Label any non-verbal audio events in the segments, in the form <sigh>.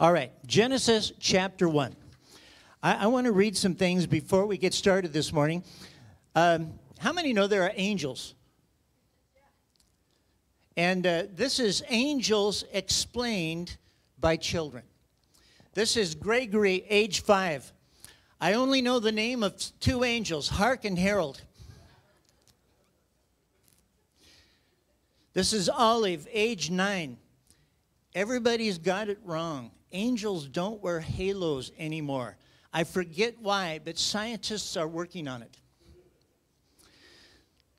All right, Genesis chapter 1. I, I want to read some things before we get started this morning. Um, how many know there are angels? And uh, this is Angels Explained by Children. This is Gregory, age five. I only know the name of two angels, Hark and Harold. This is Olive, age nine. Everybody's got it wrong. Angels don't wear halos anymore. I forget why, but scientists are working on it.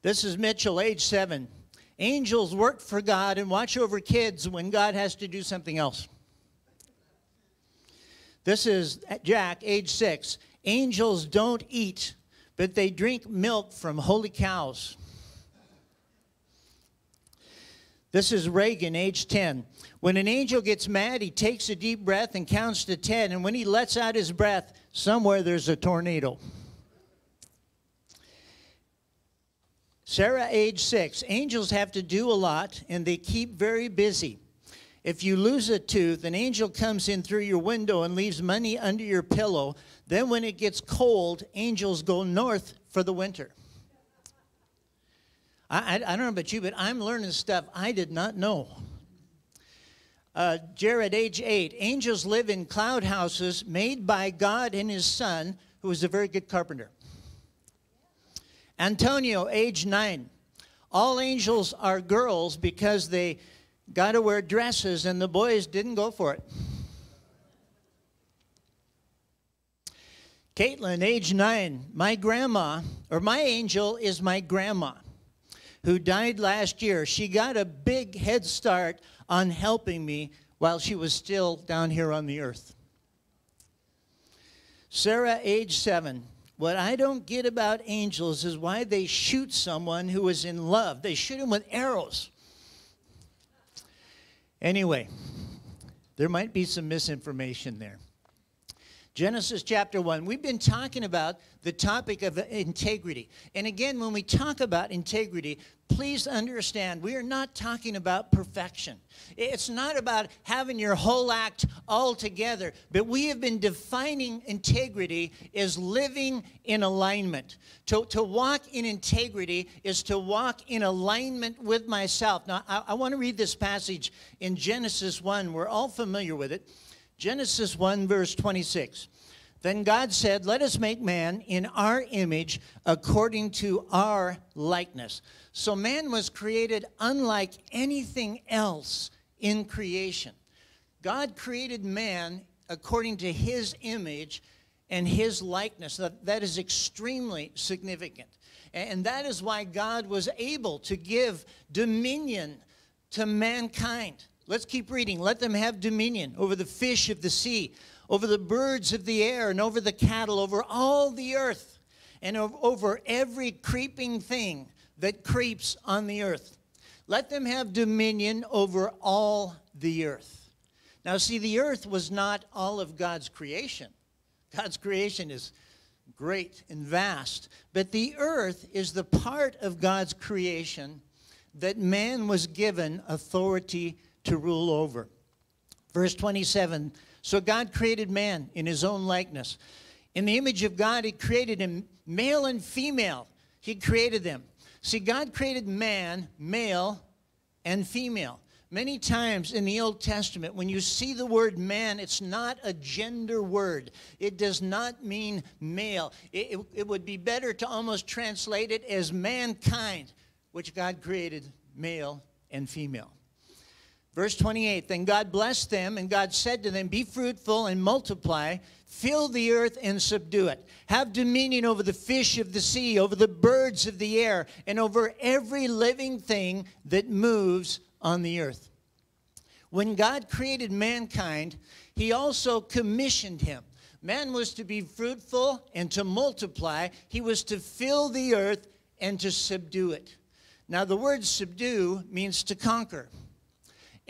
This is Mitchell, age seven. Angels work for God and watch over kids when God has to do something else. This is Jack, age six. Angels don't eat, but they drink milk from holy cows. This is Reagan, age 10. When an angel gets mad, he takes a deep breath and counts to 10. And when he lets out his breath, somewhere there's a tornado. Sarah, age 6. Angels have to do a lot and they keep very busy. If you lose a tooth, an angel comes in through your window and leaves money under your pillow. Then, when it gets cold, angels go north for the winter. I, I, I don't know about you, but I'm learning stuff I did not know. Uh, Jared, age eight. Angels live in cloud houses made by God and his son, who is a very good carpenter. Antonio, age nine. All angels are girls because they got to wear dresses, and the boys didn't go for it. Caitlin, age nine. My grandma, or my angel, is my grandma who died last year. She got a big head start on helping me while she was still down here on the earth. Sarah, age seven. What I don't get about angels is why they shoot someone who is in love. They shoot him with arrows. Anyway, there might be some misinformation there. Genesis chapter 1. We've been talking about the topic of integrity. And again, when we talk about integrity, please understand we are not talking about perfection. It's not about having your whole act all together, but we have been defining integrity as living in alignment. To, to walk in integrity is to walk in alignment with myself. Now, I, I want to read this passage in Genesis 1. We're all familiar with it. Genesis 1, verse 26. Then God said, Let us make man in our image according to our likeness. So man was created unlike anything else in creation. God created man according to his image and his likeness. That, that is extremely significant. And that is why God was able to give dominion to mankind. Let's keep reading. Let them have dominion over the fish of the sea, over the birds of the air, and over the cattle, over all the earth, and over every creeping thing that creeps on the earth. Let them have dominion over all the earth. Now, see, the earth was not all of God's creation. God's creation is great and vast, but the earth is the part of God's creation that man was given authority to rule over. Verse 27 So God created man in his own likeness. In the image of God, he created him male and female. He created them. See, God created man, male and female. Many times in the Old Testament, when you see the word man, it's not a gender word. It does not mean male. It, it, it, would be better to almost translate it as mankind, which God created male and female. Verse 28 Then God blessed them, and God said to them, Be fruitful and multiply, fill the earth and subdue it. Have dominion over the fish of the sea, over the birds of the air, and over every living thing that moves on the earth. When God created mankind, he also commissioned him. Man was to be fruitful and to multiply, he was to fill the earth and to subdue it. Now, the word subdue means to conquer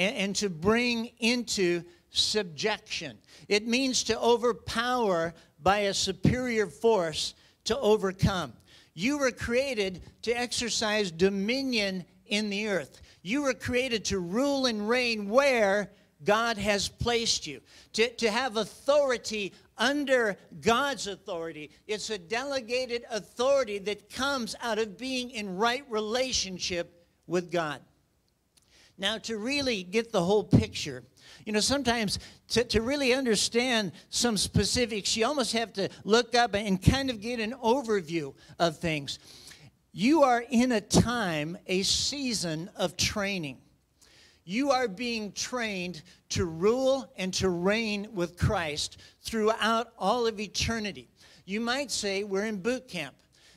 and, and to bring into subjection. It means to overpower by a superior force to overcome. You were created to exercise dominion in the earth. You were created to rule and reign where God has placed you. To, to have authority under God's authority. It's a delegated authority that comes out of being in right relationship with God. Now, to really get the whole picture, you know, sometimes to, to really understand some specifics, you almost have to look up and kind of get an overview of things. You are in a time, a season of training. You are being trained to rule and to reign with Christ throughout all of eternity. You might say we're in boot camp.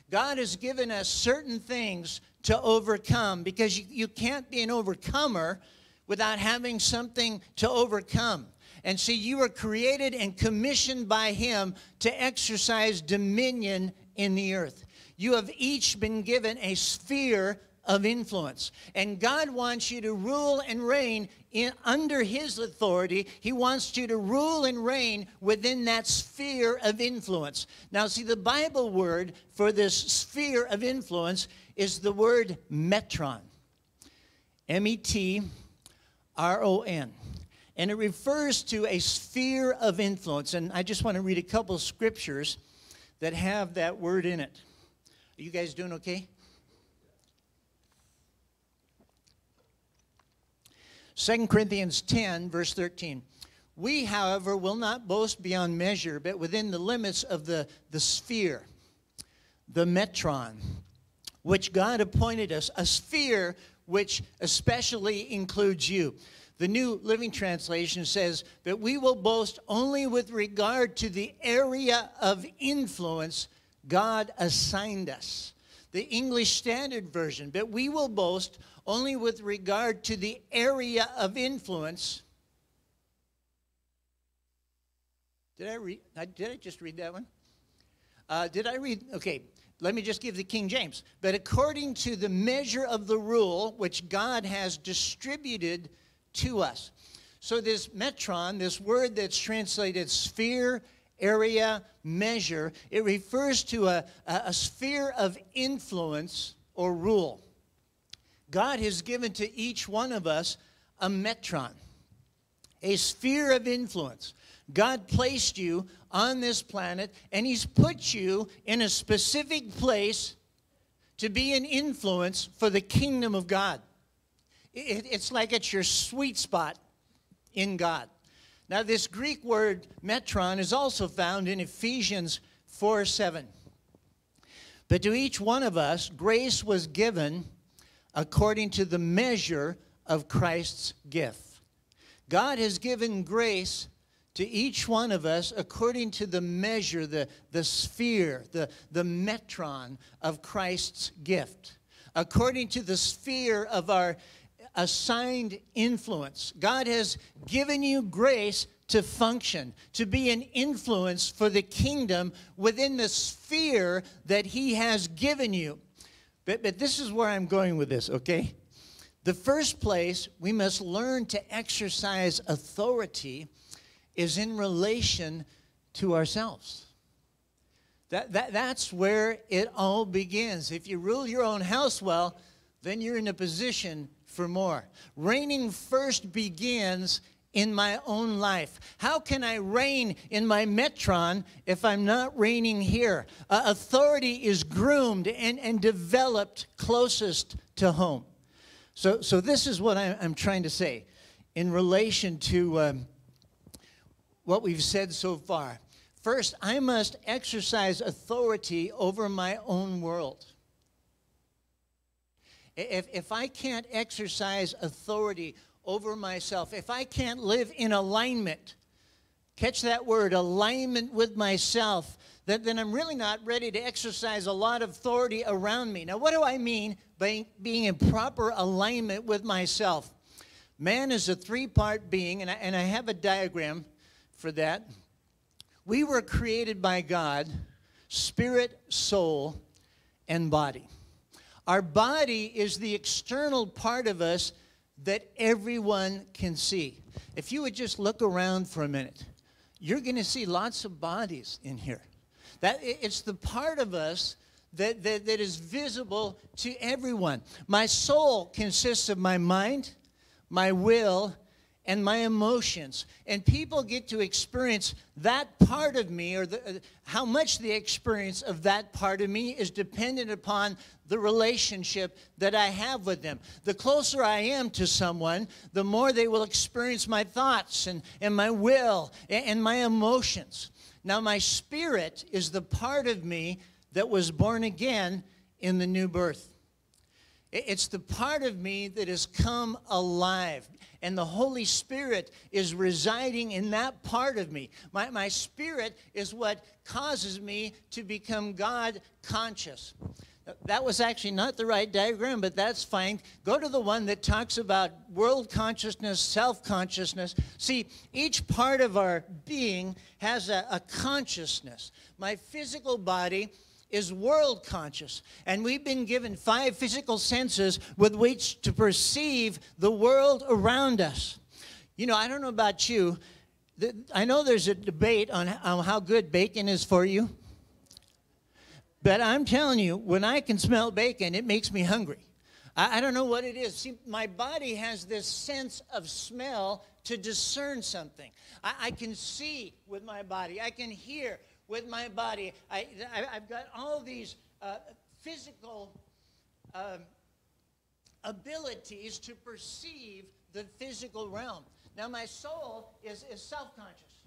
God has given us certain things to overcome because you, you can't be an overcomer without having something to overcome. And see, you were created and commissioned by Him to exercise dominion in the earth. You have each been given a sphere of influence. And God wants you to rule and reign in, under His authority. He wants you to rule and reign within that sphere of influence. Now, see, the Bible word for this sphere of influence is the word metron. M E T R O N. And it refers to a sphere of influence. And I just want to read a couple scriptures that have that word in it. Are you guys doing okay? Second Corinthians 10, verse 13. We, however, will not boast beyond measure, but within the limits of the, the sphere, the metron, which God appointed us, a sphere which especially includes you. The New Living Translation says that we will boast only with regard to the area of influence God assigned us. The English Standard Version, but we will boast only with regard to the area of influence. Did I read? Did I just read that one? Uh, did I read? Okay, let me just give the King James. But according to the measure of the rule which God has distributed to us. So, this metron, this word that's translated sphere, area, measure, it refers to a, a, sphere of influence or rule. God has given to each one of us a metron, a sphere of influence. God placed you on this planet and He's put you in a specific place to be an influence for the kingdom of God. it's like it's your sweet spot in God. Now, this Greek word metron is also found in Ephesians 4 7. But to each one of us, grace was given according to the measure of Christ's gift. God has given grace to each one of us according to the measure, the, the sphere, the, the metron of Christ's gift, according to the sphere of our assigned influence. God has given you grace to function, to be an influence for the kingdom within the sphere that He has given you. But, but this is where I'm going with this, okay? The first place we must learn to exercise authority is in relation to ourselves. That, that, that's where it all begins. If you rule your own house well, then you're in a position for more. Reigning first begins in my own life? How can I reign in my metron if I'm not reigning here? Uh, authority is groomed and, and developed closest to home. So, so this is what I, am trying to say in relation to um, what we've said so far. First, I must exercise authority over my own world. If, if I can't exercise authority over myself, if I can't live in alignment, catch that word, alignment with myself, then, then I'm really not ready to exercise a lot of authority around me. Now, what do I mean by being in proper alignment with myself? Man is a three part being, and I, and I have a diagram for that. We were created by God, spirit, soul, and body. Our body is the external part of us that everyone can see. If you would just look around for a minute, you're going to see lots of bodies in here. That it's the part of us that, that, that is visible to everyone. My soul consists of my mind, my will, and my emotions. And people get to experience that part of me, or the, uh, how much the experience of that part of me is dependent upon the relationship that I have with them. The closer I am to someone, the more they will experience my thoughts and, and my will and, and my emotions. Now, my spirit is the part of me that was born again in the new birth. It's the part of me that has come alive. And the Holy Spirit is residing in that part of me. My, my spirit is what causes me to become God conscious. That was actually not the right diagram, but that's fine. Go to the one that talks about world consciousness, self consciousness. See, each part of our being has a, a consciousness. My physical body is world conscious. And we've been given five physical senses with which to perceive the world around us. You know, I don't know about you. I know there's a debate on how good bacon is for you. But I'm telling you, when I can smell bacon, it makes me hungry. I, don't know what it is. See, my body has this sense of smell to discern something. I, I can see with my body, I can hear with my body. I, I, have got all these uh, physical um, abilities to perceive the physical realm. Now, my soul is, is self conscious,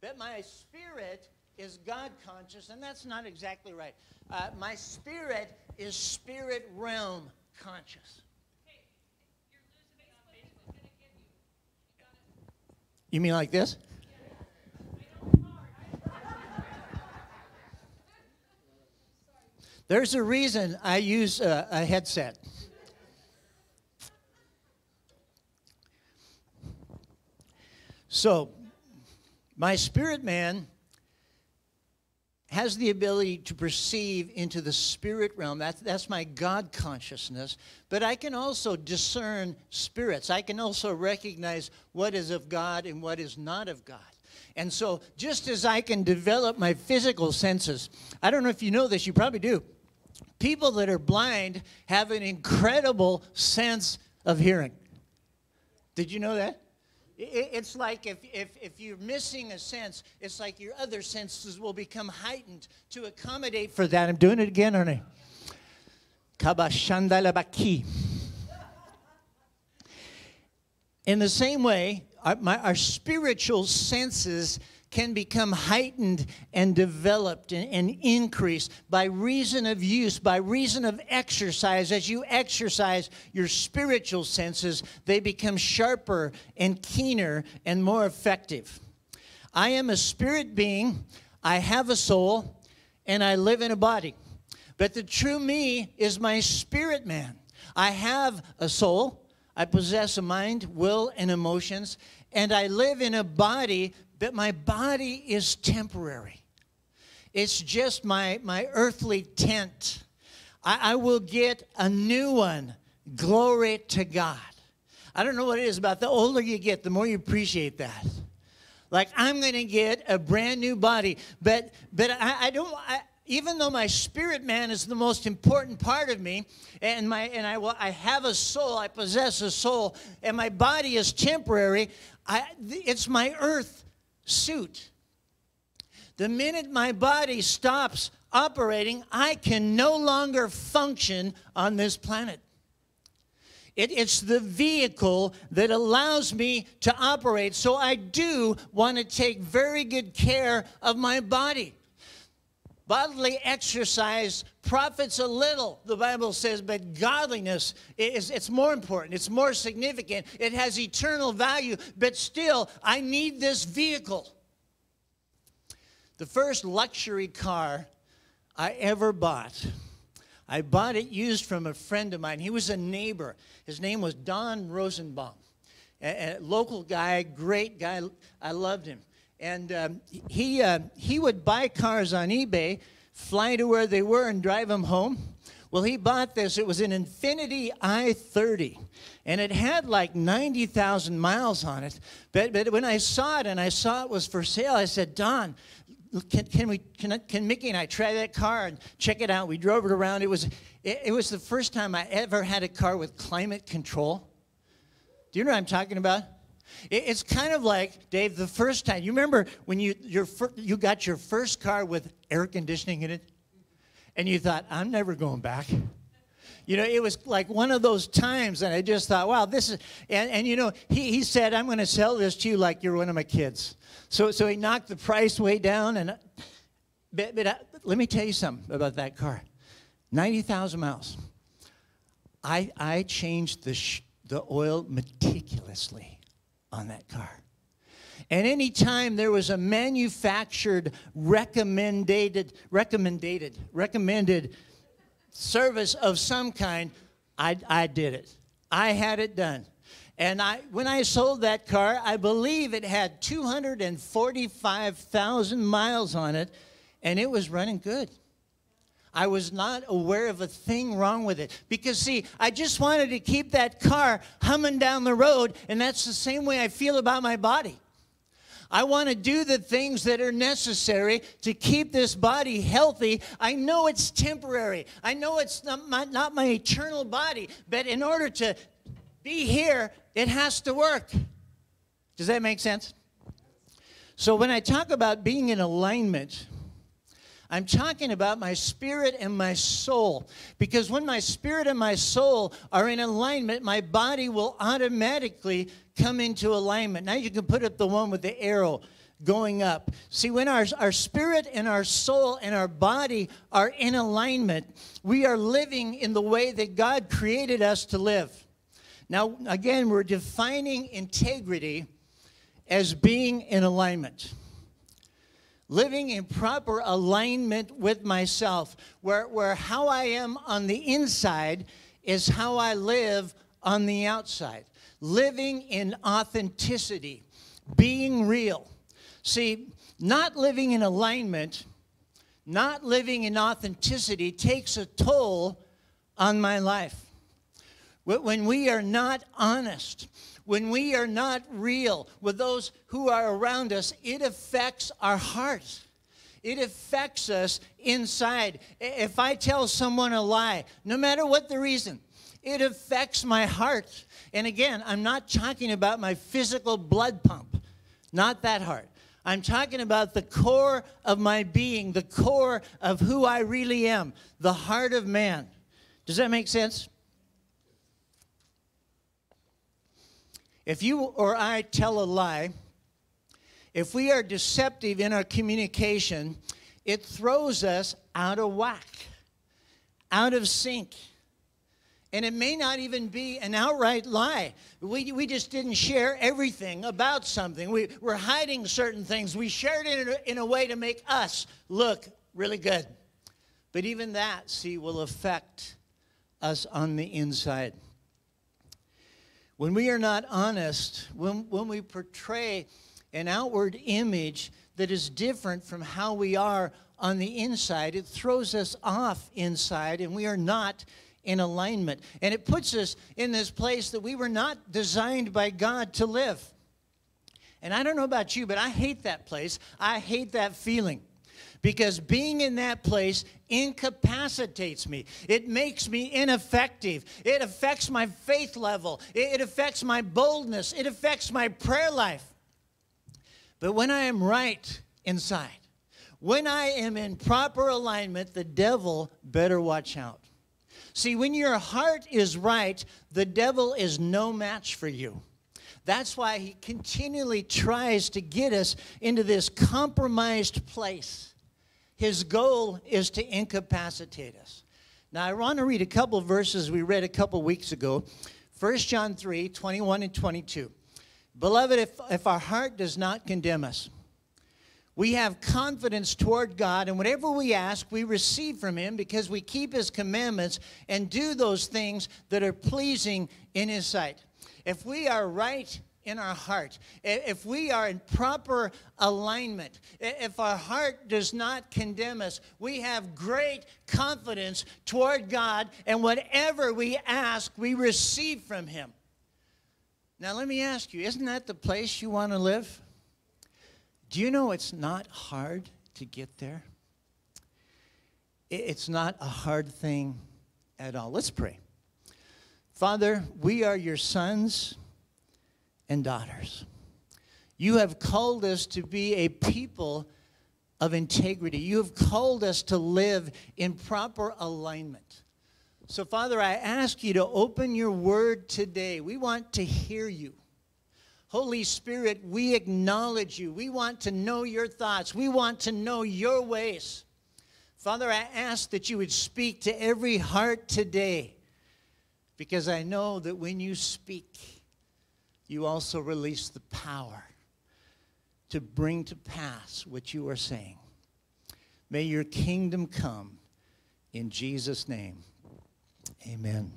but my spirit is God conscious, and that's not exactly right. Uh, my spirit is spirit realm conscious. You mean like this? There's a reason I use a, a headset. So, my spirit man has the ability to perceive into the spirit realm. That's, that's my God consciousness. But I can also discern spirits. I can also recognize what is of God and what is not of God. And so, just as I can develop my physical senses, I don't know if you know this, you probably do people that are blind have an incredible sense of hearing. Did you know that? It's like if, if, if you're missing a sense, it's like your other senses will become heightened to accommodate for that. I'm doing it again, aren't I? Kabashandalabaki. In the same way, our, my, our spiritual senses can become heightened and developed and, and increased by reason of use, by reason of exercise. As you exercise your spiritual senses, they become sharper and keener and more effective. I am a spirit being, I have a soul, and I live in a body. But the true me is my spirit man. I have a soul, I possess a mind, will, and emotions, and I live in a body but my body is temporary. It's just my, my earthly tent. I, I will get a new one. Glory to God. I don't know what it is about the older you get, the more you appreciate that. Like I'm going to get a brand new body, but but I, I don't. I, even though my spirit man is the most important part of me, and my and I I have a soul, I possess a soul, and my body is temporary. I, it's my earth suit. The minute my body stops operating, I can no longer function on this planet. It, it's the vehicle that allows me to operate. So I do want to take very good care of my body. Bodily exercise profits a little, the Bible says, but godliness is it's more important, it's more significant, it has eternal value, but still, I need this vehicle. The first luxury car I ever bought, I bought it used from a friend of mine. He was a neighbor. His name was Don Rosenbaum, a, a local guy, great guy. I loved him. And um, he, uh, he would buy cars on eBay, fly to where they were, and drive them home. Well, he bought this. It was an Infiniti i 30, and it had like 90,000 miles on it. But, but when I saw it and I saw it was for sale, I said, Don, can, can, we, can, can Mickey and I try that car and check it out? We drove it around. It was, it, it was the first time I ever had a car with climate control. Do you know what I'm talking about? It's kind of like, Dave, the first time. You remember when you, your, you got your first car with air conditioning in it? And you thought, I'm never going back. You know, it was like one of those times, and I just thought, wow, this is, and, and you know, he, he said, I'm going to sell this to you like you're one of my kids. So, so he knocked the price way down, and, but, but I, uh, let me tell you something about that car 90,000 miles. I, I changed the, sh- the oil meticulously on that car. And anytime there was a manufactured recommended recommended recommended service of some kind, I, I did it. I had it done. And I, when I sold that car, I believe it had 245,000 miles on it, and it was running good. I was not aware of a thing wrong with it. Because, see, I just wanted to keep that car humming down the road, and that's the same way I feel about my body. I want to do the things that are necessary to keep this body healthy. I know it's temporary. I know it's not my, not my eternal body, but in order to be here, it has to work. Does that make sense? So when I talk about being in alignment, I'm talking about my spirit and my soul. Because when my spirit and my soul are in alignment, my body will automatically come into alignment. Now you can put up the one with the arrow going up. See, when our, our spirit and our soul and our body are in alignment, we are living in the way that God created us to live. Now, again, we're defining integrity as being in alignment living in proper alignment with myself, where, where how I am on the inside is how I live on the outside. Living in authenticity, being real. See, not living in alignment, not living in authenticity takes a toll on my life. When we are not honest, when we are not real with those who are around us, it affects our hearts. It affects us inside. If I tell someone a lie, no matter what the reason, it affects my heart. And again, I'm not talking about my physical blood pump, not that heart. I'm talking about the core of my being, the core of who I really am, the heart of man. Does that make sense? If you or I tell a lie, if we are deceptive in our communication, it throws us out of whack, out of sync. And it may not even be an outright lie. We, we just didn't share everything about something. We, we're hiding certain things. We shared it in a, in a way to make us look really good. But even that, see, will affect us on the inside. When we are not honest, when, when we portray an outward image that is different from how we are on the inside, it throws us off inside and we are not in alignment. And it puts us in this place that we were not designed by God to live. And I don't know about you, but I hate that place. I hate that feeling because being in that place incapacitates me. It makes me ineffective. It affects my faith level. It affects my boldness. It affects my prayer life. But when I am right inside, when I am in proper alignment, the devil better watch out. See, when your heart is right, the devil is no match for you. That's why he continually tries to get us into this compromised place his goal is to incapacitate us. Now, I want to read a couple verses we read a couple weeks ago 1 John 3 21 and 22. Beloved, if, if our heart does not condemn us, we have confidence toward God, and whatever we ask, we receive from Him because we keep His commandments and do those things that are pleasing in His sight. If we are right in our heart, if we are in proper alignment, if our heart does not condemn us, we have great confidence toward God, and whatever we ask, we receive from Him. Now, let me ask you isn't that the place you want to live? Do you know it's not hard to get there? It's not a hard thing at all. Let's pray. Father, we are your sons and daughters. You have called us to be a people of integrity. You have called us to live in proper alignment. So, Father, I ask you to open your word today. We want to hear you. Holy Spirit, we acknowledge you. We want to know your thoughts. We want to know your ways. Father, I ask that you would speak to every heart today because I know that when you speak, you also release the power to bring to pass what you are saying. May your kingdom come in Jesus' name. Amen.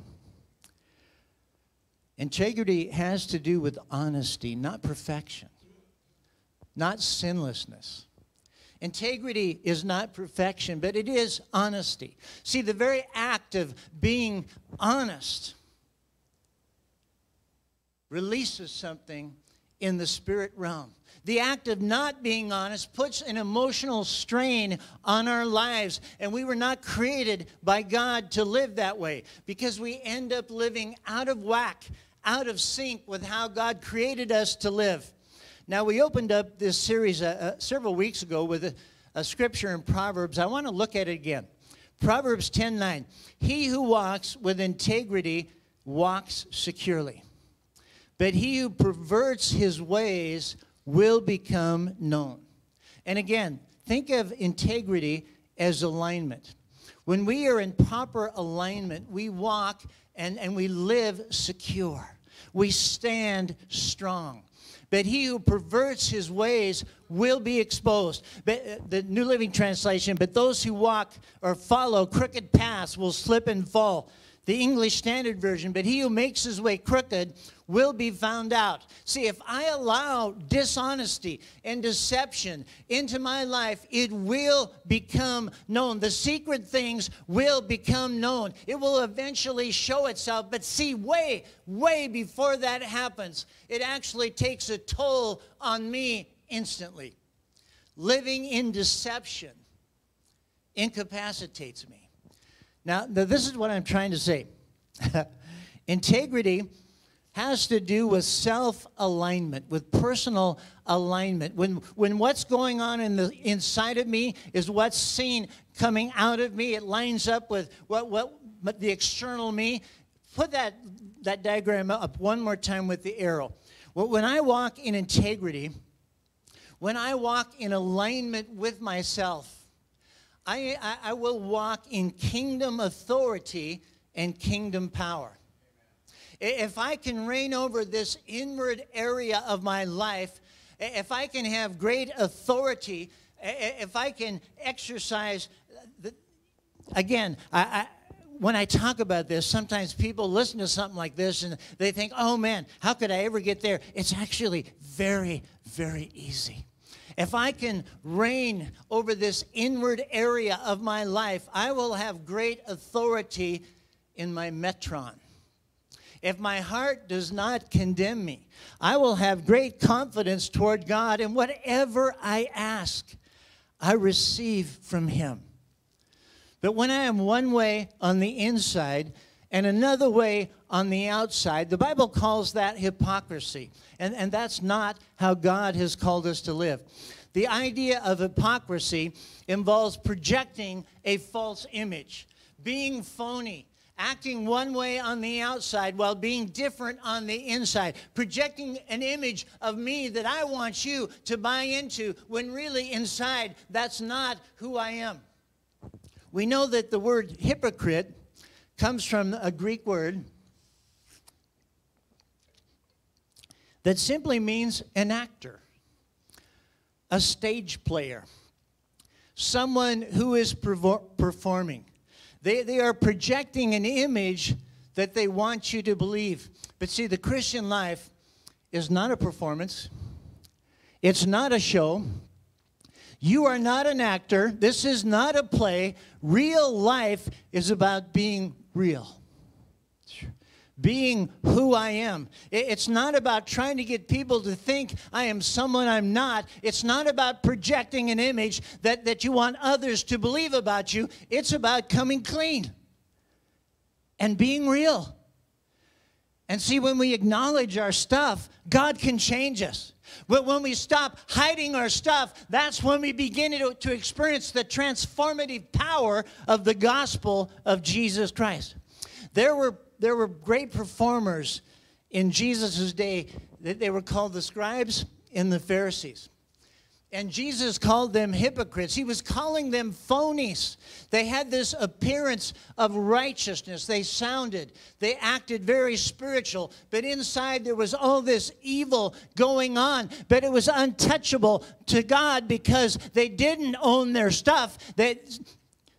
Integrity has to do with honesty, not perfection, not sinlessness. Integrity is not perfection, but it is honesty. See, the very act of being honest releases something in the spirit realm. The act of not being honest puts an emotional strain on our lives, and we were not created by God to live that way because we end up living out of whack, out of sync with how God created us to live. Now, we opened up this series uh, uh, several weeks ago with a, a scripture in Proverbs. I want to look at it again. Proverbs 10 9. He who walks with integrity walks securely, but he who perverts his ways will become known. And again, think of integrity as alignment. When we are in proper alignment, we walk and, and we live secure. We stand strong. But he who perverts his ways will be exposed. But uh, the New Living Translation, but those who walk or follow crooked paths will slip and fall the English Standard Version, but he who makes his way crooked will be found out. See, if I allow dishonesty and deception into my life, it will become known. The secret things will become known. It will eventually show itself. But see, way, way before that happens, it actually takes a toll on me instantly. Living in deception incapacitates me. Now, this is what I'm trying to say. <laughs> Integrity has to do with self alignment, with personal alignment. When, when what's going on in the inside of me is what's seen coming out of me, it lines up with what, what, the external me. Put that, that diagram up one more time with the arrow. Well, when I walk in integrity, when I walk in alignment with myself, I, I, I will walk in kingdom authority and kingdom power. If I can reign over this inward area of my life, if I can have great authority, if I can exercise, the, again, I, I, when I talk about this, sometimes people listen to something like this and they think, oh man, how could I ever get there? It's actually very, very easy. If I can reign over this inward area of my life, I will have great authority in my metron. If my heart does not condemn me, I will have great confidence toward God, and whatever I ask, I receive from Him. But when I am one way on the inside and another way on the outside, the Bible calls that hypocrisy. And, and that's not how God has called us to live. The idea of hypocrisy involves projecting a false image, being phony, acting one way on the outside while being different on the inside, projecting an image of me that I want you to buy into when really inside that's not who I am. We know that the word hypocrite comes from a Greek word that simply means an actor, a stage player, someone who is performing. They, they are projecting an image that they want you to believe. But see, the Christian life is not a performance, it's not a show. You are not an actor. This is not a play. Real life is about being real being who I am. It's not about trying to get people to think I am someone I'm not. It's not about projecting an image that, that you want others to believe about you. It's about coming clean and being real. And see, when we acknowledge our stuff, God can change us. But when we stop hiding our stuff, that's when we begin to, to experience the transformative power of the gospel of Jesus Christ. There were, there were great performers in Jesus' day. They were called the scribes and the Pharisees. And Jesus called them hypocrites. He was calling them phonies. They had this appearance of righteousness. They sounded, they acted very spiritual, but inside there was all this evil going on. But it was untouchable to God because they didn't own their stuff, they,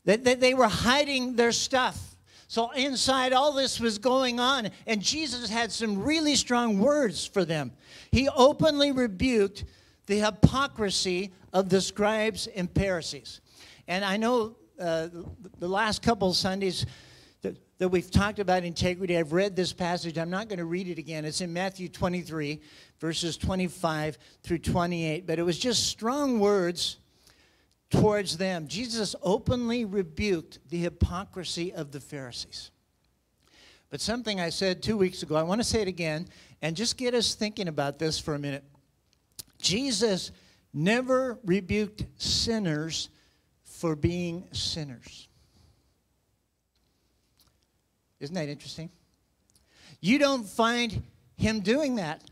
they, they were hiding their stuff. So inside all this was going on, and Jesus had some really strong words for them. He openly rebuked the hypocrisy of the scribes and Pharisees. And I know uh, the last couple Sundays that, that we've talked about integrity, I've read this passage. I'm not going to read it again. It's in Matthew 23, verses 25 through 28. But it was just strong words towards them. Jesus openly rebuked the hypocrisy of the Pharisees. But something I said two weeks ago, I want to say it again and just get us thinking about this for a minute. Jesus never rebuked sinners for being sinners. Isn't that interesting? You don't find him doing that.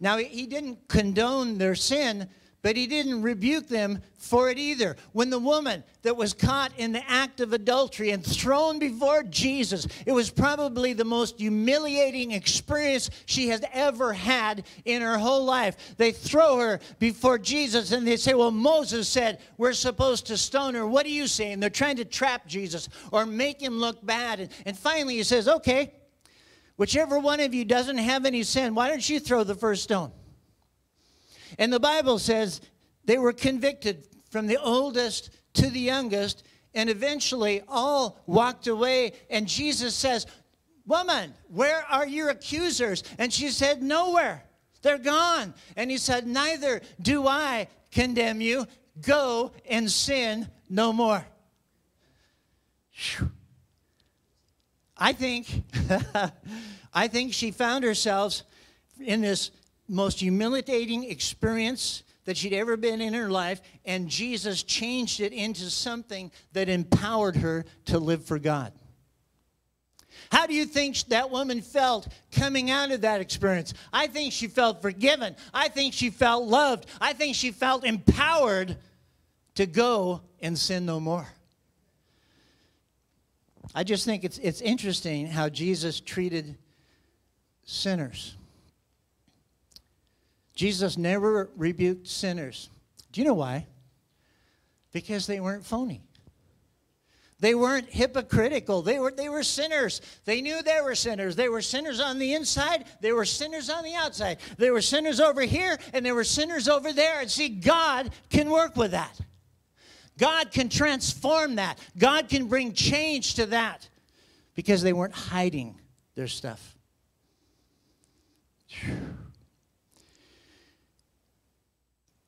Now, he didn't condone their sin, but he didn't rebuke them for it either. When the woman that was caught in the act of adultery and thrown before Jesus, it was probably the most humiliating experience she has ever had in her whole life. They throw her before Jesus and they say, Well, Moses said we're supposed to stone her. What are you saying? They're trying to trap Jesus or make him look bad. And, finally he says, Okay, whichever one of you doesn't have any sin, why don't you throw the first stone? And the Bible says they were convicted from the oldest to the youngest, and eventually all walked away. And Jesus says, Woman, where are your accusers? And she said, Nowhere. They're gone. And he said, Neither do I condemn you. Go and sin no more. Whew. I think, <laughs> I think she found herself in this most humiliating experience that she'd ever been in her life, and Jesus changed it into something that empowered her to live for God. How do you think that woman felt coming out of that experience? I think she felt forgiven. I think she felt loved. I think she felt empowered to go and sin no more. I just think it's, it's interesting how Jesus treated sinners. Jesus never rebuked sinners. Do you know why? Because they weren't phony. They weren't hypocritical. They were, they were sinners. They knew they were sinners. They were sinners on the inside. They were sinners on the outside. They were sinners over here and they were sinners over there. And see, God can work with that. God can transform that. God can bring change to that because they weren't hiding their stuff. Whew.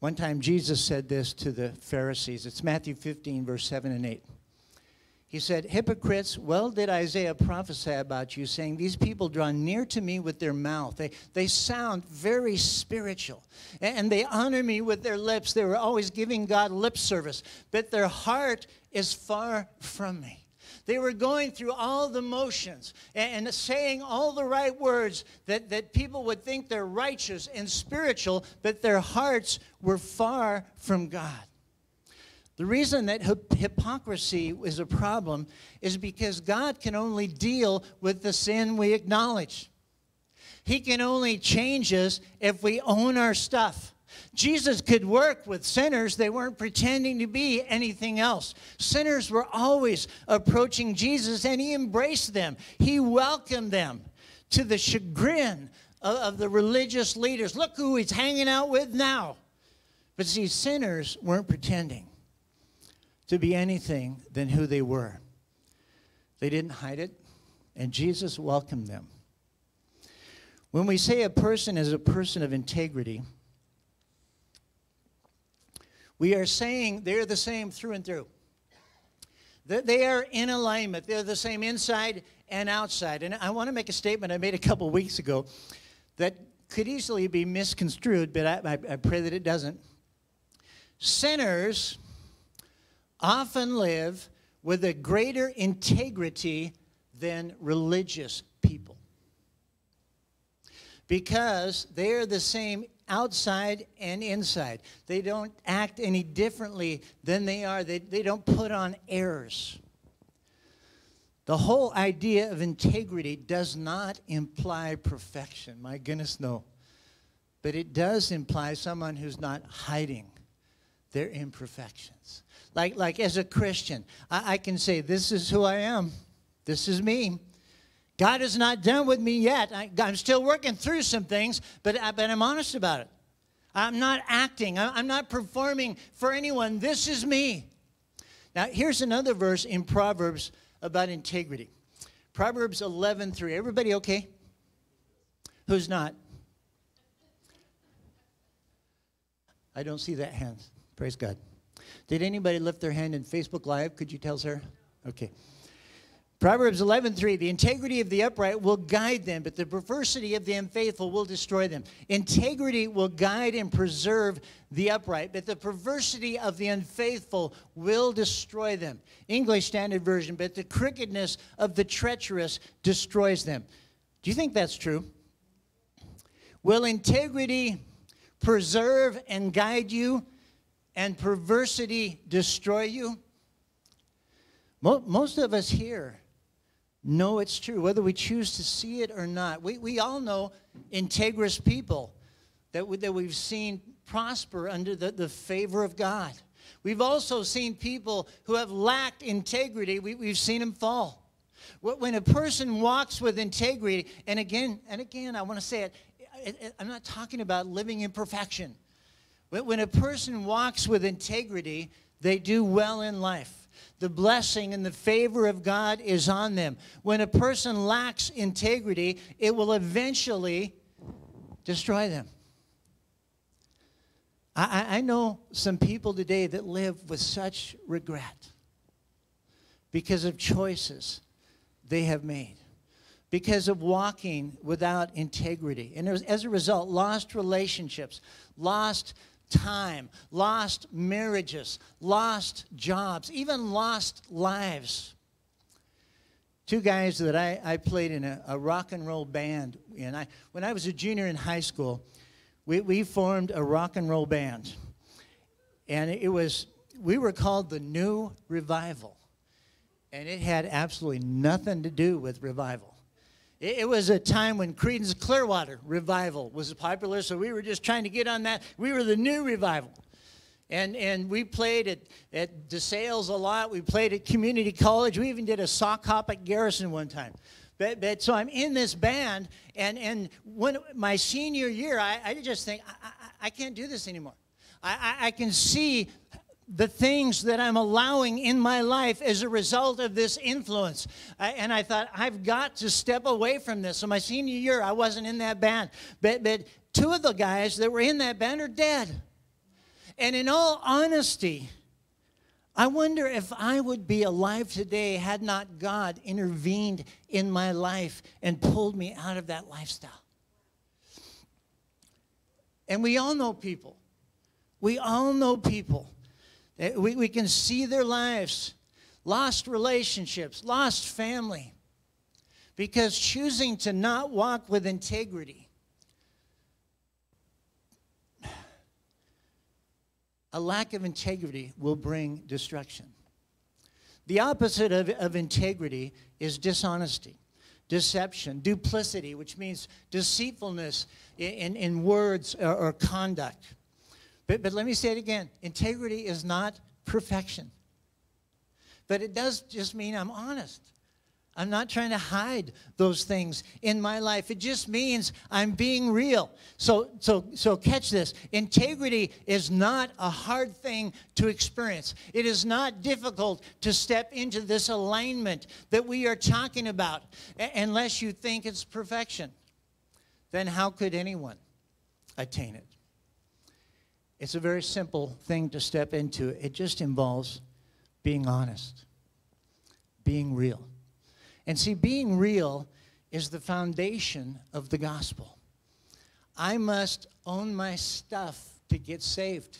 One time Jesus said this to the Pharisees. It's Matthew 15, verse 7 and 8. He said, Hypocrites, well did Isaiah prophesy about you, saying, These people draw near to me with their mouth. They, they sound very spiritual, and they honor me with their lips. They were always giving God lip service, but their heart is far from me. They were going through all the motions and, and saying all the right words that, that people would think they're righteous and spiritual, but their hearts were far from God. The reason that hypocrisy is a problem is because God can only deal with the sin we acknowledge. He can only change us if we own our stuff. Jesus could work with sinners. They weren't pretending to be anything else. Sinners were always approaching Jesus, and he embraced them. He welcomed them to the chagrin of, of the religious leaders. Look who he's hanging out with now. But see, sinners weren't pretending to be anything than who they were. They didn't hide it, and Jesus welcomed them. When we say a person is a person of integrity, we are saying they're the same through and through. They are in alignment. They're the same inside and outside. And I want to make a statement I made a couple weeks ago that could easily be misconstrued, but I, I, I pray that it doesn't. Sinners often live with a greater integrity than religious people because they are the same outside and inside. They don't act any differently than they are, they, they don't put on airs. The whole idea of integrity does not imply perfection. My goodness, no. But it does imply someone who's not hiding their imperfections. Like, like as a Christian, I, I can say, This is who I am, this is me. God is not done with me yet. I, am still working through some things, but, but I'm honest about it. I'm not acting, I'm not performing for anyone. This is me. Now, here's another verse in Proverbs about integrity. Proverbs 11:3. Everybody okay? Who's not? I don't see that hand. Praise God. Did anybody lift their hand in Facebook Live? Could you tell, sir? Okay. Proverbs 11:3 The integrity of the upright will guide them, but the perversity of the unfaithful will destroy them. Integrity will guide and preserve the upright, but the perversity of the unfaithful will destroy them. English Standard Version, but the crookedness of the treacherous destroys them. Do you think that's true? Will integrity preserve and guide you and perversity destroy you? Most of us here know it's true, whether we choose to see it or not. We, we all know integrous people that, we, that we've seen prosper under the, the favor of God. We've also seen people who have lacked integrity, we, we've seen them fall. When a person walks with integrity, and again, and again, I want to say it, I'm not talking about living in perfection. When a person walks with integrity, they do well in life the blessing and the favor of God is on them. When a person lacks integrity, it will eventually destroy them. I, I know some people today that live with such regret because of choices they have made, because of walking without integrity. And as a result, lost relationships, lost time, lost marriages, lost jobs, even lost lives. Two guys that I, I played in a, a rock and roll band. And I, when I was a junior in high school, we, we formed a rock and roll band. And it was, we were called the New Revival. And it had absolutely nothing to do with revival. It, was a time when Creedence Clearwater revival was popular, so we were just trying to get on that. We were the new revival. And, and we played at, at DeSales a lot. We played at community college. We even did a sock hop at Garrison one time. But, but so I'm in this band, and, and when my senior year, I, I just think, I, I, I can't do this anymore. I, I, I can see the things that I'm allowing in my life as a result of this influence. And I thought, I've got to step away from this. So my senior year, I wasn't in that band. But, but two of the guys that were in that band are dead. And in all honesty, I wonder if I would be alive today had not God intervened in my life and pulled me out of that lifestyle. And we all know people. We all know people Eh, we, we can see their lives, lost relationships, lost family, because choosing to not walk with integrity. <sighs> A lack of integrity will bring destruction. The opposite of, of integrity is dishonesty, deception, duplicity, which means deceitfulness in, in, in words or, or conduct. But, but let me say it again integrity is not perfection. But it does just mean I'm honest. I'm not trying to hide those things in my life. It just means I'm being real. So, so, so catch this. Integrity is not a hard thing to experience. It is not difficult to step into this alignment that we are talking about unless you think it's perfection. Then how could anyone attain it? It's a very simple thing to step into. It just involves being honest. being real. And see, being real is the foundation of the gospel. I must own my stuff to get saved.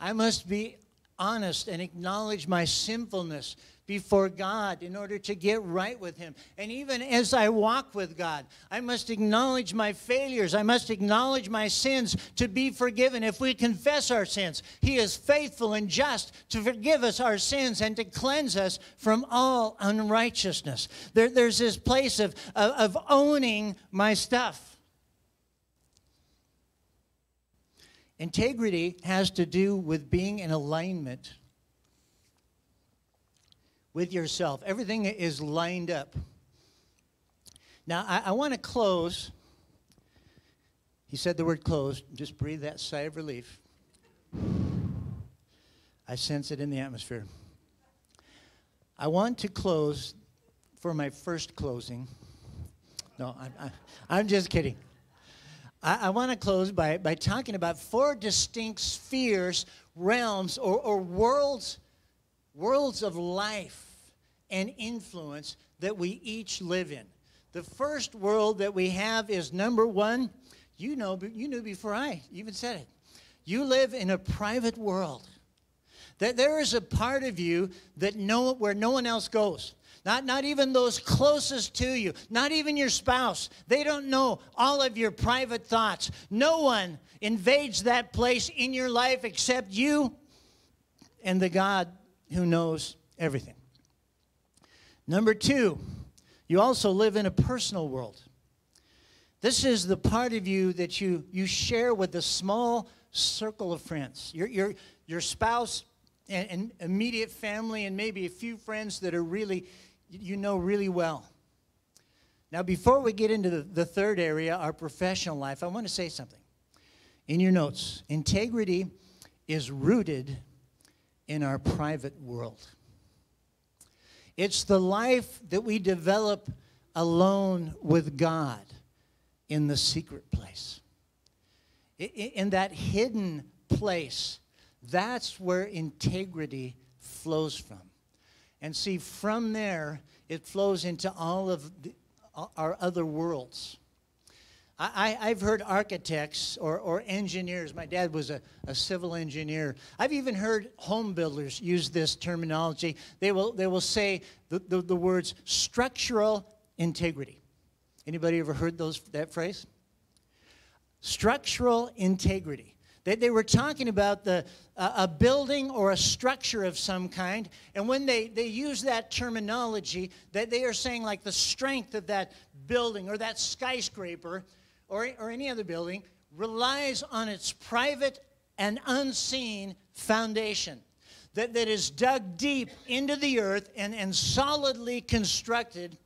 I must be honest and acknowledge my sinfulness before God in order to get right with Him. And even as I walk with God, I must acknowledge my failures. I must acknowledge my sins to be forgiven. If we confess our sins, He is faithful and just to forgive us our sins and to cleanse us from all unrighteousness. There, there's this place of, of, of owning my stuff. Integrity has to do with being in alignment with yourself. Everything is lined up. Now, I, I want to close. He said the word close. Just breathe that sigh of relief. I sense it in the atmosphere. I want to close for my first closing. No, I, I, I'm just kidding. I, I want to close by, by talking about four distinct spheres, realms, or, or worlds, worlds of life and influence that we each live in. The first world that we have is number one, you know, you knew before I even said it. You live in a private world. That there is a part of you that no, where no one else goes. Not, not even those closest to you, not even your spouse. They don't know all of your private thoughts. No one invades that place in your life except you and the God who knows everything. Number two, you also live in a personal world. This is the part of you that you, you share with a small circle of friends. Your, your, your spouse and, and immediate family, and maybe a few friends that are really you know really well. Now, before we get into the, the third area, our professional life, I want to say something. In your notes, integrity is rooted in our private world. It's the life that we develop alone with God in the secret place. In that hidden place, that's where integrity flows from. And see, from there, it flows into all of the, our other worlds. I, have heard architects or, or, engineers, my dad was a, a, civil engineer. I've even heard home builders use this terminology. They will, they will say the, the, the words structural integrity. Anybody ever heard those, that phrase? Structural integrity. They, they were talking about the, uh, a building or a structure of some kind. And when they, they use that terminology, that they are saying like the strength of that building or that skyscraper or, or any other building relies on its private and unseen foundation that, that is dug deep into the earth and, and solidly constructed.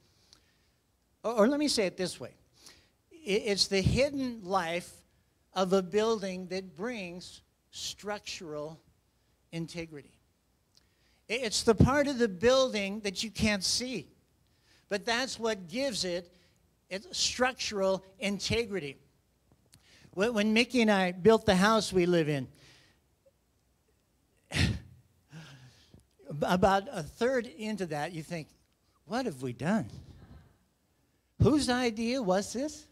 Or, or let me say it this way it, it's the hidden life of a building that brings structural integrity. It's the part of the building that you can't see, but that's what gives it its structural integrity. When Mickey and I built the house we live in, <sighs> about a third into that, you think, what have we done? Whose idea was this?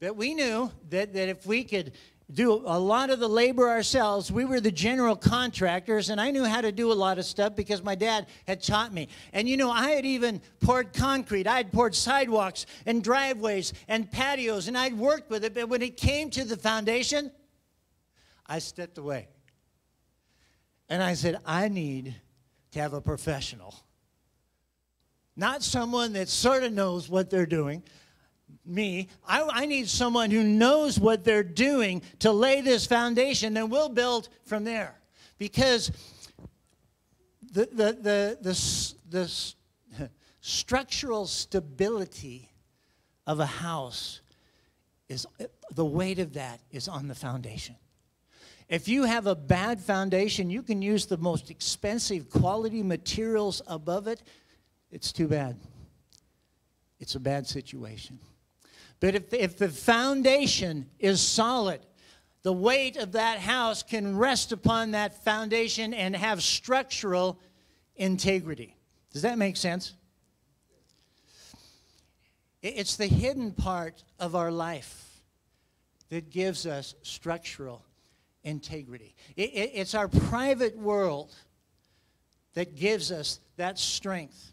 But we knew that, that if we could do a lot of the labor ourselves. We were the general contractors, and I knew how to do a lot of stuff because my dad had taught me. And you know, I had even poured concrete, I had poured sidewalks and driveways and patios, and I'd worked with it. But when it came to the foundation, I stepped away. And I said, I need to have a professional. Not someone that sort of knows what they're doing, me. I, I, need someone who knows what they're doing to lay this foundation, and we'll build from there. Because the, the, the, the, the <laughs> structural stability of a house is the weight of that is on the foundation. If you have a bad foundation, you can use the most expensive quality materials above it. It's too bad. It's a bad situation. But if, if the foundation is solid, the weight of that house can rest upon that foundation and have structural integrity. Does that make sense? It's the hidden part of our life that gives us structural integrity. It's our private world that gives us that strength.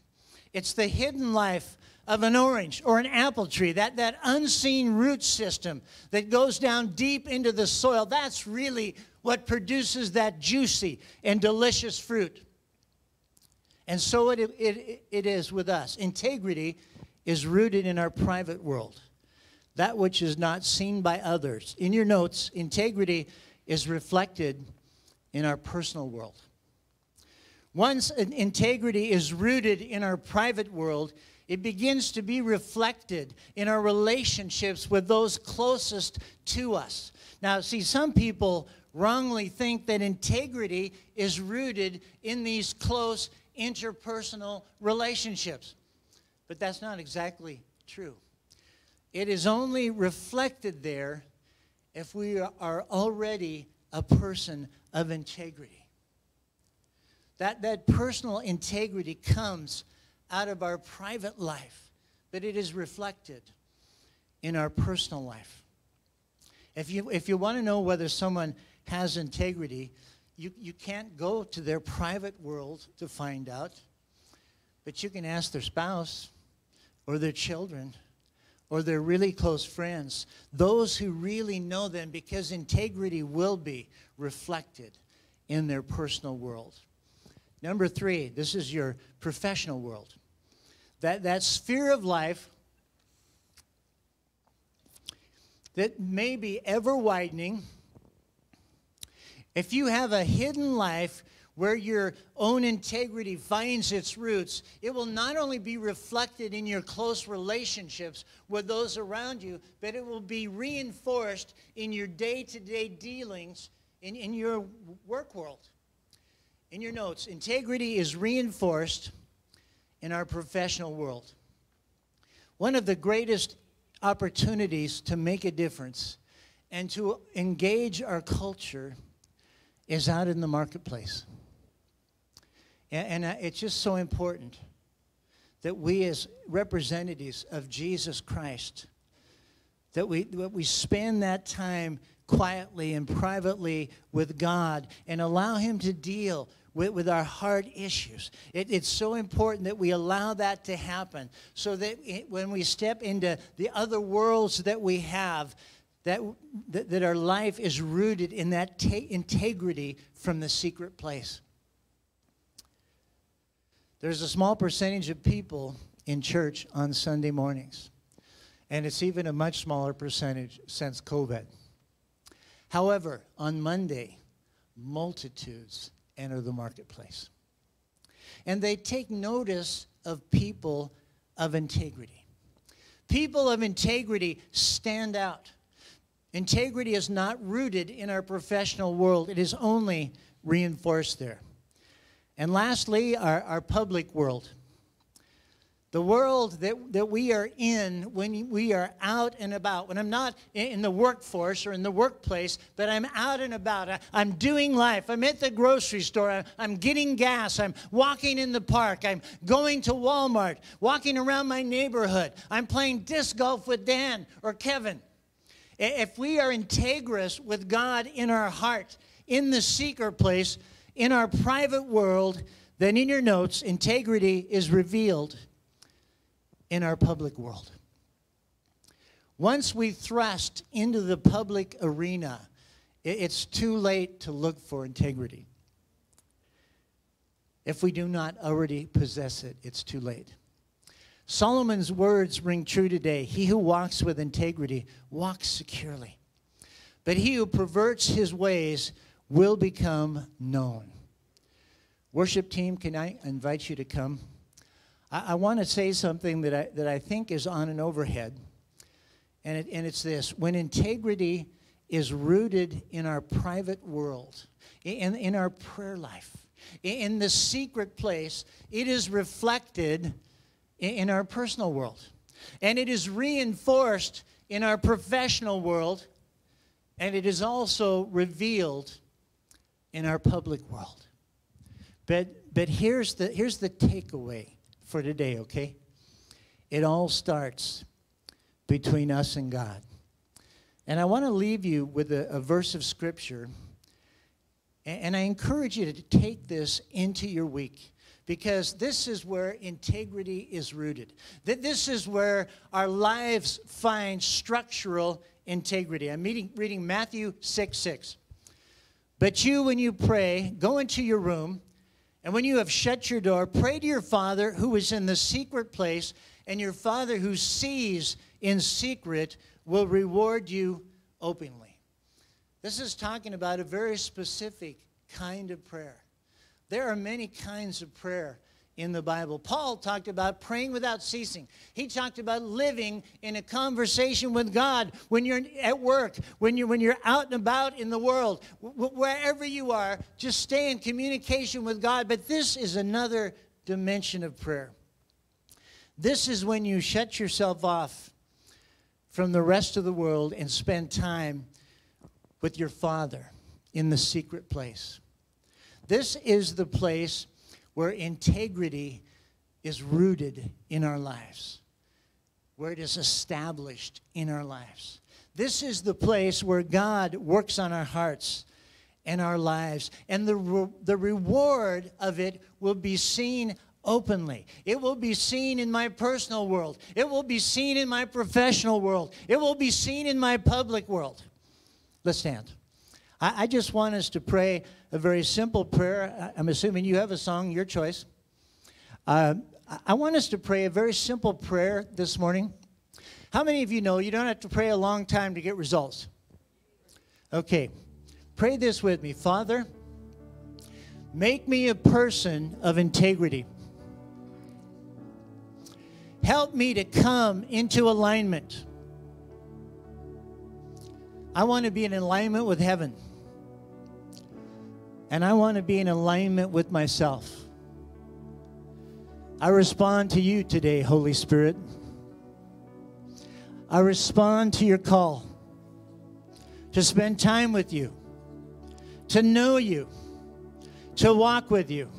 It's the hidden life of an orange or an apple tree, that, that unseen root system that goes down deep into the soil. That's really what produces that juicy and delicious fruit. And so it, it, it is with us. Integrity is rooted in our private world, that which is not seen by others. In your notes, integrity is reflected in our personal world. Once integrity is rooted in our private world, it begins to be reflected in our relationships with those closest to us. Now, see, some people wrongly think that integrity is rooted in these close interpersonal relationships. But that's not exactly true. It is only reflected there if we are already a person of integrity. That, that personal integrity comes out of our private life, but it is reflected in our personal life. If you, if you want to know whether someone has integrity, you, you can't go to their private world to find out, but you can ask their spouse or their children or their really close friends, those who really know them, because integrity will be reflected in their personal world. Number three, this is your professional world. That, that sphere of life that may be ever widening. If you have a hidden life where your own integrity finds its roots, it will not only be reflected in your close relationships with those around you, but it will be reinforced in your day to day dealings in, in your work world. In your notes, integrity is reinforced in our professional world. One of the greatest opportunities to make a difference and to engage our culture is out in the marketplace. And, uh, it's just so important that we, as representatives of Jesus Christ, that we, that we spend that time quietly and privately with God and allow Him to deal with, with our heart issues. It, it's so important that we allow that to happen so that it, when we step into the other worlds that we have, that, that, that our life is rooted in that integrity from the secret place. There's a small percentage of people in church on Sunday mornings, and it's even a much smaller percentage since COVID. However, on Monday, multitudes enter the marketplace. And they take notice of people of integrity. People of integrity stand out. Integrity is not rooted in our professional world, it is only reinforced there. And lastly, our, our public world. The world that, that we are in when we are out and about. When I'm not in the workforce or in the workplace, but I'm out and about. I, am doing life. I'm at the grocery store. I, I'm getting gas. I'm walking in the park. I'm going to Walmart, walking around my neighborhood. I'm playing disc golf with Dan or Kevin. If we are integrous with God in our heart, in the secret place, in our private world, then in your notes, integrity is revealed in our public world. Once we thrust into the public arena, it's too late to look for integrity. If we do not already possess it, it's too late. Solomon's words ring true today. He who walks with integrity walks securely, but he who perverts his ways will become known. Worship team, can I invite you to come? I, I want to say something that I, that I think is on an overhead, and, it, and it's this when integrity is rooted in our private world, in, in our prayer life, in the secret place, it is reflected in our personal world. And it is reinforced in our professional world, and it is also revealed in our public world. But, but here's, the, here's the takeaway for today, okay? It all starts between us and God. And I want to leave you with a, a verse of Scripture. And, I encourage you to take this into your week because this is where integrity is rooted. That this is where our lives find structural integrity. I'm reading, reading Matthew 6 6. But you, when you pray, go into your room, and when you have shut your door, pray to your Father who is in the secret place, and your Father who sees in secret will reward you openly. This is talking about a very specific kind of prayer. There are many kinds of prayer in the Bible. Paul talked about praying without ceasing. He talked about living in a conversation with God when you're at work, when you're, when you're out and about in the world, wherever you are, just stay in communication with God. But this is another dimension of prayer. This is when you shut yourself off from the rest of the world and spend time with your Father in the secret place. This is the place where integrity is rooted in our lives, where it is established in our lives. This is the place where God works on our hearts and our lives, and the, re- the reward of it will be seen openly. It will be seen in my personal world. It will be seen in my professional world. It will be seen in my public world. Let's stand. I, I just want us to pray a very simple prayer. I'm assuming you have a song, your choice. Uh, I want us to pray a very simple prayer this morning. How many of you know you don't have to pray a long time to get results? Okay, pray this with me. Father, make me a person of integrity. Help me to come into alignment. I want to be in alignment with heaven. And I want to be in alignment with myself. I respond to you today, Holy Spirit. I respond to your call to spend time with you, to know you, to walk with you,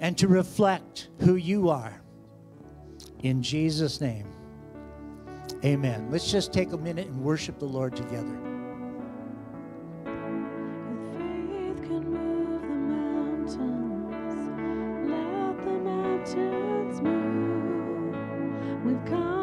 and to reflect who you are. In Jesus' name, amen. Let's just take a minute and worship the Lord together. mountains move. We've come.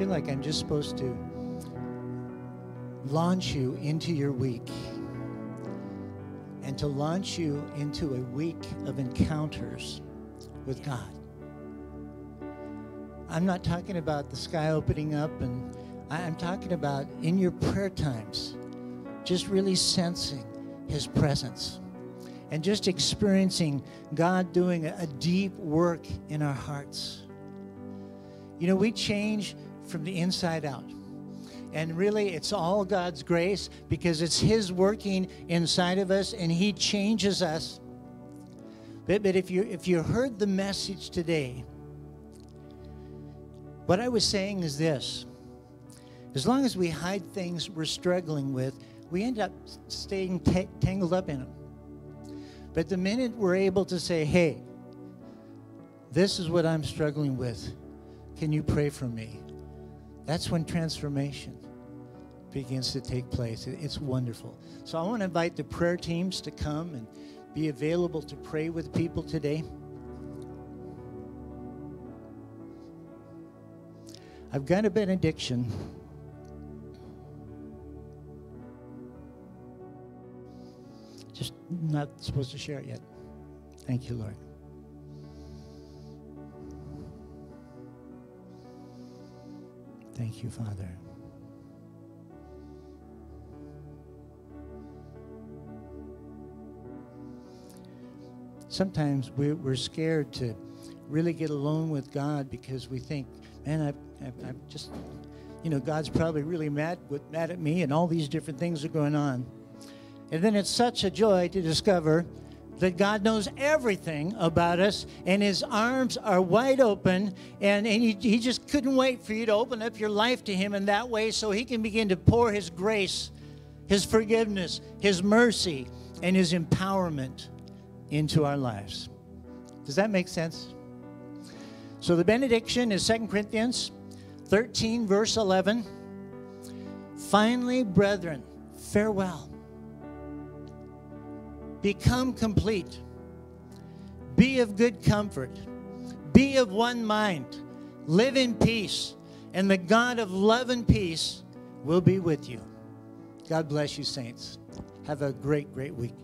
Feel like I'm just supposed to launch you into your week and to launch you into a week of encounters with God. I'm not talking about the sky opening up, and I'm talking about in your prayer times, just really sensing His presence and just experiencing God doing a deep work in our hearts. You know, we change from the inside out. And really, it's all God's grace because it's His working inside of us and He changes us. But, but if, you, if you heard the message today, what I was saying is this as long as we hide things we're struggling with, we end up staying t- tangled up in them. But the minute we're able to say, hey, this is what I'm struggling with, can you pray for me? That's when transformation begins to take place. It's wonderful. So I want to invite the prayer teams to come and be available to pray with people today. I've got a benediction. Just not supposed to share it yet. Thank you, Lord. Thank you, Father. Sometimes we're, scared to really get alone with God because we think, man, I've, I've, just, you know, God's probably really mad, with, mad at me, and all these different things are going on. And then it's such a joy to discover that God knows everything about us and his arms are wide open and, and he, he just couldn't wait for you to open up your life to him in that way so he can begin to pour his grace, his forgiveness, his mercy, and his empowerment into our lives. Does that make sense? So the benediction is 2 Corinthians 13, verse 11. Finally, brethren, farewell Become complete. Be of good comfort. Be of one mind. Live in peace. And the God of love and peace will be with you. God bless you, saints. Have a great, great week.